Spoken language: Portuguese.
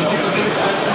Instituto de